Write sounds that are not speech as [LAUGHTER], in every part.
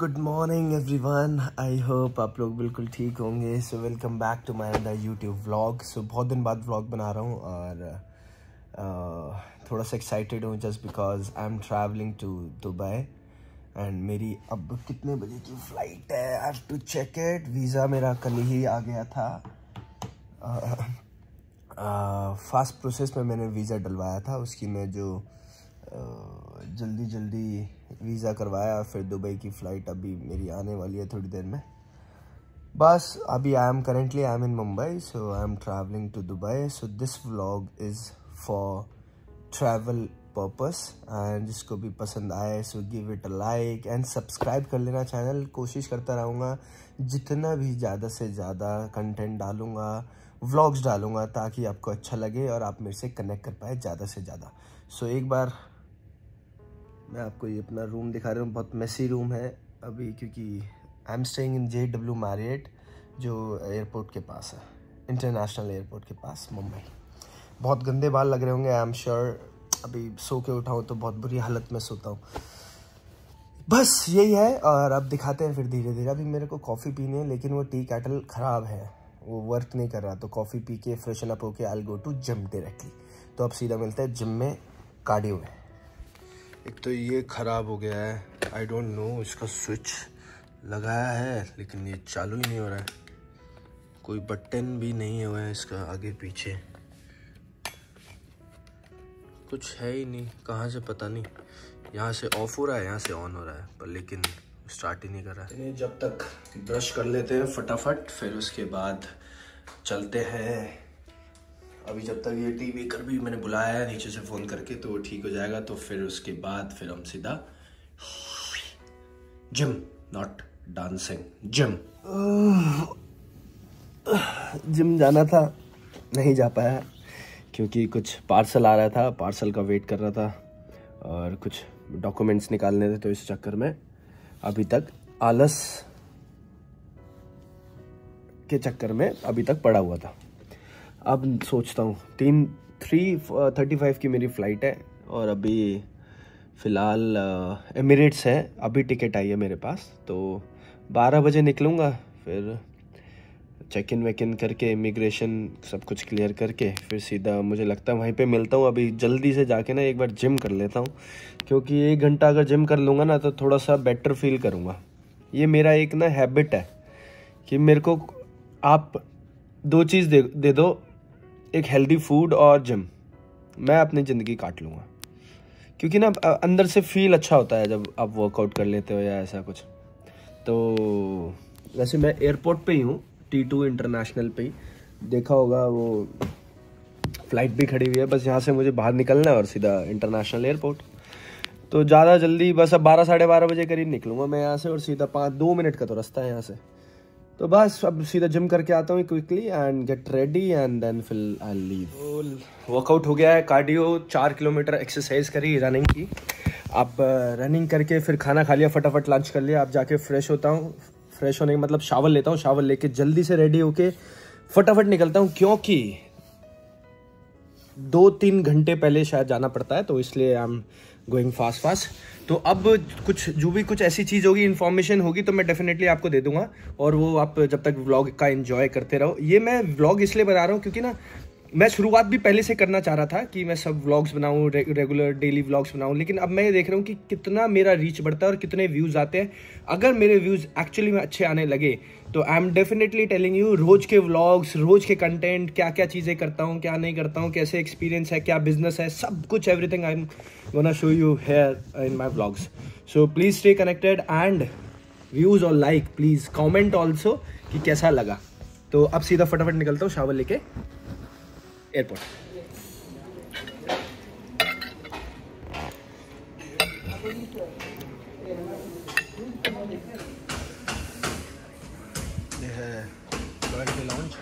Good morning everyone I hope आप लोग बिल्कुल ठीक होंगे। So welcome back to my अंदर यूट्यूब व्लॉग सो बहुत दिन बाद व्लॉग बना रहा हूँ और uh, थोड़ा सा एक्साइटेड हूँ just because I am travelling to Dubai and मेरी अब कितने बजे की फ़्लाइट है? I have to check it visa मेरा कल ही आ गया था। फास्ट uh, प्रोसेस uh, में मैंने वीज़ा डलवाया था। उसकी मैं जो जल्दी जल्दी वीज़ा करवाया फिर दुबई की फ़्लाइट अभी मेरी आने वाली है थोड़ी देर में। बस अभी I am currently I am in Mumbai so I am travelling to Dubai so this vlog is for travel purpose and जिसको भी पसंद आए so give it a like and subscribe कर लेना चैनल कोशिश करता रहूँगा जितना भी ज़्यादा से ज़्यादा कंटेंट डालूँगा व्लॉग्स डालूँगा ताकि आपको अच्छा लगे और आप मेरे से कनेक्ट कर पाए ज़्यादा से ज़्यादा। सो so, एक बार मैं आपको ये अपना रूम दिखा रहा हूँ। बहुत मेसी रूम है। अभी क्योंकि I am staying in J W Marriott जो एयरपोर्ट के पास है। इंटरनेशनल एयरपोर्ट के पास मुंबई बहुत गंदे बाल लग रहे होंगे आई एम श्योर अभी सो के उठाऊँ तो बहुत बुरी हालत में सोता हूँ। बस यही है, और अब दिखाते हैं फिर धीरे धीरे अभी मेरे को कॉफ़ी पीनी है, लेकिन वो टी कैटल ख़राब है। वो वर्क नहीं कर रहा तो कॉफ़ी पी के फ्रेशन अप होके I go to gym directly तो अब सीधा मिलता है जिम में कार्डियो में। एक तो ये ख़राब हो गया है। आई डोंट नो इसका स्विच लगाया है, लेकिन ये चालू ही नहीं हो रहा है। कोई बटन भी नहीं हुआ है इसका आगे पीछे। कुछ है ही नहीं, कहाँ से पता नहीं। यहाँ से ऑफ़ हो रहा है, यहाँ से ऑन हो रहा है, पर लेकिन स्टार्ट ही नहीं कर रहा है। जब तक ब्रश कर लेते हैं फटाफट, फिर उसके बाद चलते हैं। अभी जब तक ये टी मेकर भी मैंने बुलाया है नीचे से फ़ोन करके तो वो ठीक हो जाएगा। तो फिर उसके बाद फिर हम सीधा gym not dancing gym. Gym जाना था, नहीं जा पाया, क्योंकि कुछ पार्सल आ रहा था, पार्सल का वेट कर रहा था और कुछ डॉक्यूमेंट्स निकालने थे तो इस चक्कर में अभी तक आलस के चक्कर में अभी तक पड़ा हुआ था। अब सोचता हूँ। तीन थ्री थर्टी फाइव की मेरी फ़्लाइट है और अभी फ़िलहाल एमिरेट्स है। अभी टिकट आई है मेरे पास। तो बारह बजे निकलूँगा, फिर चेक इन वेक इन करके इमिग्रेशन सब कुछ क्लियर करके, फिर सीधा मुझे लगता है वहीं पे मिलता हूँ। अभी जल्दी से जाके ना एक बार जिम कर लेता हूँ, क्योंकि एक घंटा अगर जिम कर लूँगा ना तो थोड़ा सा बेटर फील करूँगा। ये मेरा एक ना हैबिट है कि मेरे को आप दो चीज़ दे दे दो एक हेल्दी फ़ूड और जिम मैं अपनी ज़िंदगी काट लूँगा। क्योंकि ना अंदर से फील अच्छा होता है जब आप वर्कआउट कर लेते हो या ऐसा कुछ। तो वैसे मैं एयरपोर्ट पे ही हूँ टी टू इंटरनेशनल पे ही। देखा होगा वो फ़्लाइट भी खड़ी हुई है, बस यहाँ से मुझे बाहर निकलना है और सीधा इंटरनेशनल एयरपोर्ट तो ज़्यादा जल्दी, बस अब बारह, साढ़े बारह बजे करीब निकलूँगा मैं यहाँ से और सीधा पाँच, दो मिनट का तो रास्ता है यहाँ से। तो बस, अब सीधा जिम करके आता हूँ quickly and get ready and then feel I leave workout हो गया है कार्डियो चार किलोमीटर एक्सरसाइज करी रनिंग की। अब रनिंग करके फिर खाना खा लिया, फटाफट लंच कर लिया। अब जाके फ्रेश होता हूँ। फ्रेश होने का मतलब शावर लेता हूँ शावर लेके जल्दी से रेडी होके फटाफट निकलता हूँ। क्योंकि दो तीन घंटे पहले शायद जाना पड़ता है तो इसलिए I am going fast fast तो अब कुछ जो भी कुछ ऐसी चीज़ होगी इन्फॉर्मेशन होगी तो मैं डेफिनेटली आपको दे दूँगा। और वो आप जब तक व्लॉग का एंजॉय करते रहो। ये मैं व्लॉग इसलिए बना रहा हूँ क्योंकि ना मैं शुरुआत भी पहले से करना चाह रहा था कि मैं सब व्लॉग्स बनाऊँ रे, रेगुलर डेली व्लॉग्स बनाऊँ लेकिन अब मैं ये देख रहा हूँ कि कितना मेरा रीच बढ़ता है और कितने व्यूज़ आते हैं। अगर मेरे व्यूज़ एक्चुअली में अच्छे आने लगे तो I am definitely telling you रोज के व्लॉग्स रोज के कंटेंट क्या क्या चीज़ें करता हूँ, क्या नहीं करता हूँ, कैसे एक्सपीरियंस है, क्या बिज़नेस है, सब कुछ everything I am gonna show you here in my vlogs so please stay connected and views और लाइक प्लीज़ कॉमेंट ऑल्सो कि कैसा लगा। तो अब सीधा फटाफट निकलता हूँ शावर लेके एयरपोर्ट ये है लाउंज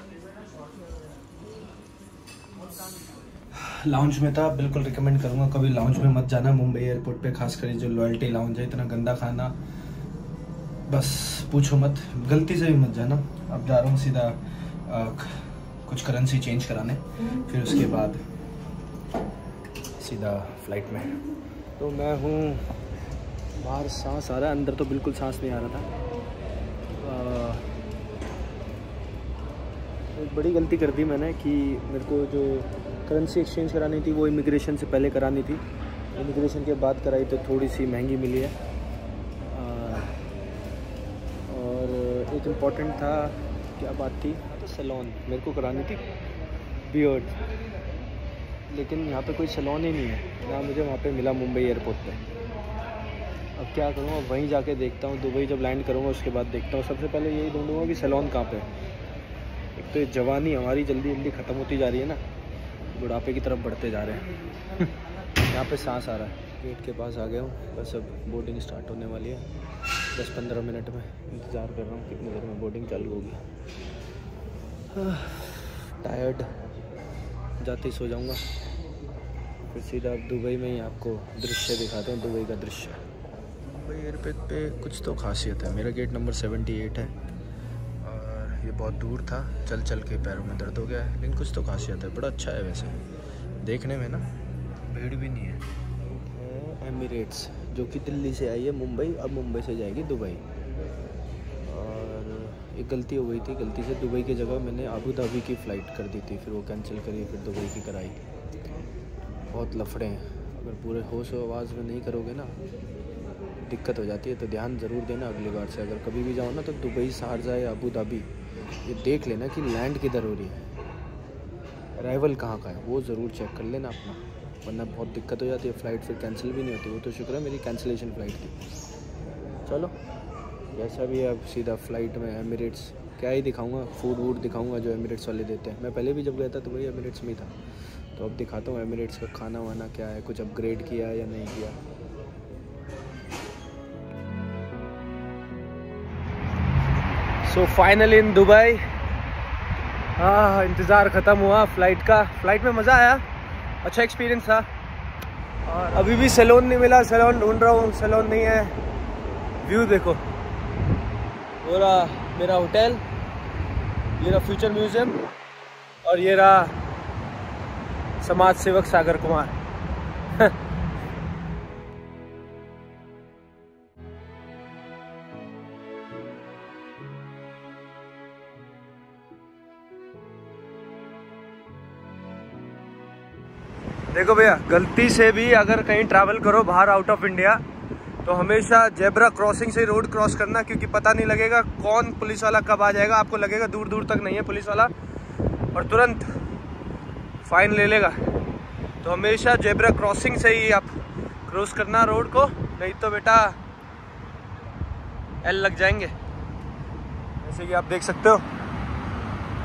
लाउंज में था बिल्कुल रिकमेंड करूँगा कभी लाउंज में मत जाना मुंबई एयरपोर्ट पे खास कर जो लॉयल्टी लाउंज है इतना गंदा खाना। बस पूछो मत गलती से भी मत जाना। अब जा रहा हूँ सीधा आ, कुछ करेंसी चेंज कराने फिर उसके बाद सीधा फ़्लाइट में। तो मैं हूँ बाहर सांस आ रहा है अंदर तो बिल्कुल सांस नहीं आ रहा था। एक बड़ी गलती कर दी मैंने कि मेरे को जो करेंसी एक्सचेंज करानी थी, वो इमिग्रेशन से पहले करानी थी। इमिग्रेशन के बाद कराई तो थोड़ी सी महँगी मिली है। और एक इंपॉर्टेंट था, क्या बात थी? तो सलोन मेरे को करानी थी बियर्ड लेकिन यहाँ पे कोई सलोन ही नहीं है। ना मुझे वहाँ पे मिला मुंबई एयरपोर्ट पे। अब क्या करूँगा वहीं जाके देखता हूँ, दुबई जब लैंड करूँगा, उसके बाद देखता हूँ। सबसे पहले यही ढूंढूँगा कि सलोन कहाँ पे एक तो ये जवानी हमारी जल्दी जल्दी ख़त्म होती जा रही है ना। बुढ़ापे की तरफ़ बढ़ते जा रहे हैं। [LAUGHS] यहाँ पे सांस आ रहा है। गेट के पास आ गया हूँ। बस अब बोर्डिंग स्टार्ट होने वाली है। दस पंद्रह मिनट में इंतज़ार कर रहा हूँ कितनी देर में बोर्डिंग चालू होगी। [SIGHS] टायर्ड जाते ही सो जाऊँगा। फिर सीधा अब दुबई में ही आपको दृश्य दिखाते हैं। दुबई का दृश्य। मुंबई एयरपोर्ट पे कुछ तो खासियत है। मेरा गेट नंबर सेवेंटी एट है। ये बहुत दूर था। चल चल के पैरों में दर्द हो गया है लेकिन कुछ तो खासियत है बड़ा अच्छा है वैसे। देखने में ना। भीड़ भी नहीं है। एमिरेट्स जो कि दिल्ली से आई है मुंबई अब मुंबई से जाएगी दुबई। और एक गलती हो गई थी गलती से दुबई की जगह मैंने आबू धाबी की फ़्लाइट कर दी थी फिर वो कैंसिल करी फिर दुबई की कराई। बहुत लफड़े हैं। अगर पूरे होश आवाज़ में नहीं करोगे ना दिक्कत हो जाती है तो ध्यान ज़रूर देना अगली बार से। अगर कभी भी जाओ ना तो दुबई शारजा या अबू धाबी ये देख लेना कि लैंड किधर हो रही है। अराइवल कहाँ का है? वो ज़रूर चेक कर लेना अपना। वरना बहुत दिक्कत हो जाती है। फ़्लाइट फिर कैंसिल भी नहीं होती। वो तो शुक्र है मेरी कैंसिलेशन फ़्लाइट थी चलो, जैसा भी अब सीधा फ़्लाइट में एमिरेट्स क्या ही दिखाऊँगा? फ़ूड वूड दिखाऊँगा जो एमिरेट्स वाले देते हैं। मैं पहले भी जब गया था तो वही एमिरेट्स में था। तो अब दिखाता हूँ एमिरेट्स का खाना वाना क्या है? कुछ अपग्रेड किया या नहीं किया? सो फाइनली इन दुबई हाँ इंतज़ार ख़त्म हुआ फ़्लाइट का फ़्लाइट में मज़ा आया अच्छा एक्सपीरियंस था अभी भी सैलून नहीं मिला सैलून ढूंढ रहा हूँ सैलून नहीं है व्यू देखो वो रहा मेरा होटल ये रहा फ्यूचर म्यूज़ियम और ये रहा समाज सेवक सागर कुमार देखो भैया, गलती से भी अगर कहीं ट्रैवल करो बाहर आउट ऑफ़ इंडिया तो हमेशा जेबरा क्रॉसिंग से रोड क्रॉस करना, क्योंकि पता नहीं लगेगा कौन पुलिस वाला कब आ जाएगा। आपको लगेगा दूर दूर तक नहीं है पुलिस वाला, और तुरंत फाइन ले लेगा। तो हमेशा जेबरा क्रॉसिंग से ही आप क्रॉस करना रोड को, नहीं तो बेटा एल लग जाएँगे। जैसे कि आप देख सकते हो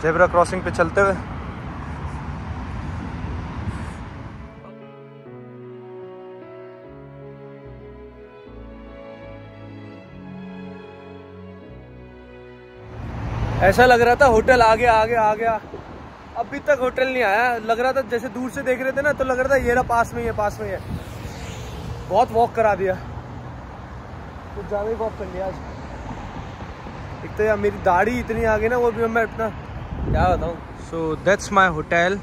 जेबरा क्रॉसिंग पे चलते हुए। ऐसा लग रहा था होटल आ गया आ गया आ गया अभी तक होटल नहीं आया। लग रहा था जैसे दूर से देख रहे थे ना तो लग रहा था ये रहा पास में ही है पास में ही है। बहुत वॉक करा दिया। कुछ ज़्यादा ही वॉक कर लिया आज। एक तो यार मेरी दाढ़ी इतनी आ गई ना वो भी मैं अपना क्या बताऊँ? सो दैट्स माई होटल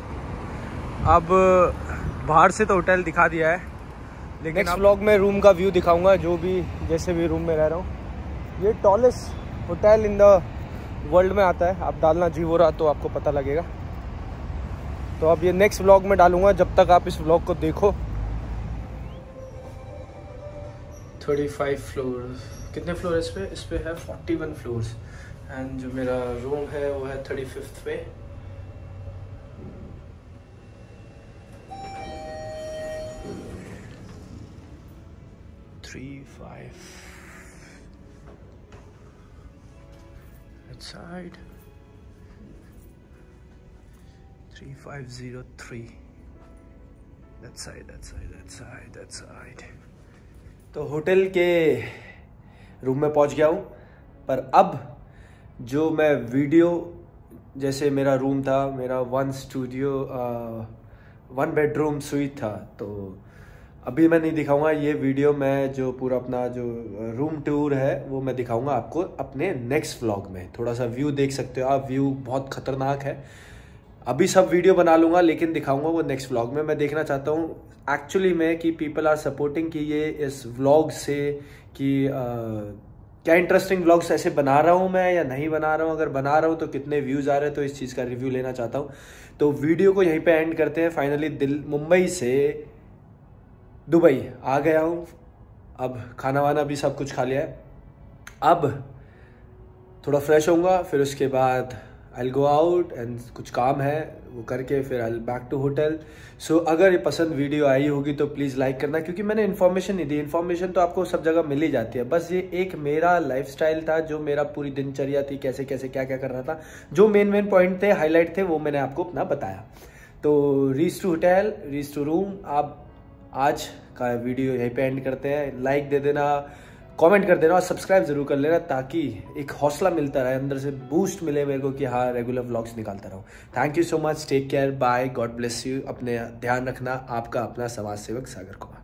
अब बाहर से तो होटल दिखा दिया है। लेकिन नेक्स्ट व्लॉग में रूम का व्यू दिखाऊँगा जो भी जैसे भी रूम में रह रहा हूँ। ये tallest hotel in the world में आता है। आप डालना जी वो रहा तो आपको पता लगेगा। तो अब ये नेक्स्ट व्लॉग में डालूँगा। जब तक आप इस व्लॉग को देखो। 35 फ्लोर कितने फ्लोर इस पे? इस पे है 41 फ्लोर्स एंड जो मेरा रूम है, वो है थर्टी फिफ्थ पे। Three five that side 3503 that side that side that side that side. तो होटल के रूम में पहुँच गया हूँ। पर अब जो मैं वीडियो, जैसे मेरा रूम था, मेरा one studio one bedroom suite था तो अभी मैं नहीं दिखाऊँगा, ये वीडियो मैं जो पूरा अपना जो रूम टूर है, वो मैं दिखाऊँगा आपको अपने नेक्स्ट व्लॉग में। थोड़ा सा व्यू देख सकते हो आप व्यू बहुत ख़तरनाक है। अभी सब वीडियो बना लूँगा, लेकिन दिखाऊँगा वो नेक्स्ट व्लॉग में। मैं देखना चाहता हूँ एक्चुअली में कि पीपल आर सपोर्टिंग कि ये इस व्लॉग से कि क्या इंटरेस्टिंग व्लॉग्स ऐसे बना रहा हूँ मैं या नहीं बना रहा हूँ। अगर बना रहा हूँ तो कितने व्यूज़ आ रहे हैं तो इस चीज़ का रिव्यू लेना चाहता हूँ। तो वीडियो को यहीं पे एंड करते हैं। फाइनली दिल, मुंबई से दुबई, आ गया हूँ। अब खाना वाना भी सब कुछ खा लिया है। अब थोड़ा फ्रेश होऊँगा, फिर उसके बाद आई गो आउट एंड कुछ काम है, वो करके फिर I back to hotel so अगर ये पसंद वीडियो आई होगी तो प्लीज़ लाइक करना, क्योंकि मैंने इन्फॉर्मेशन नहीं दी। इन्फॉर्मेशन तो आपको सब जगह मिल ही जाती है। बस ये एक मेरा लाइफ था, जो मेरा पूरी दिनचर्या थी, कैसे कैसे, क्या क्या कर रहा था। जो मेन मेन पॉइंट थे हाईलाइट थे, वो मैंने आपको अपना बताया। तो reach to hotel reach to room आप आज का वीडियो यहीं पे एंड करते हैं। लाइक दे देना कमेंट कर देना और सब्सक्राइब ज़रूर कर लेना ताकि एक हौसला मिलता रहे, अंदर से बूस्ट मिले मेरे को कि हाँ रेगुलर व्लॉग्स निकालता रहो। Thank you so much take care bye God bless you अपने ध्यान रखना। आपका अपना समाज सेवक सागर कुमार।